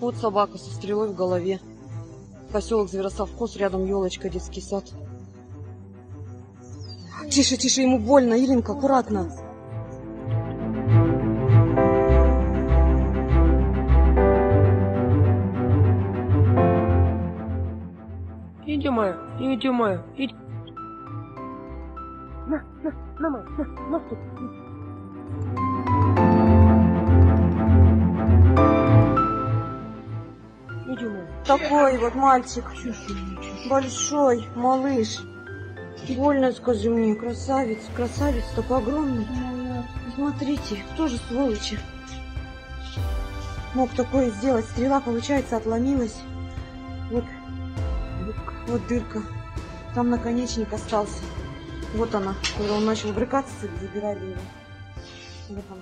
Вот собака со стрелой в голове. Поселок Зверосовхоз, рядом елочка, детский сад. Тише, тише, ему больно, Иринка, аккуратно. Иди, моя, иди, моя, иди. На, на, на, моя, на, на, тут. Иди, Такой вот мальчик. Большой, малыш. Больно, скажи мне, красавец. Красавец такой огромный. Смотрите, тоже сволочи. Мог такое сделать. Стрела, получается, отломилась. Вот, вот дырка. Там наконечник остался. Вот она. Когда он начал брыкаться, забирали его. Вот он.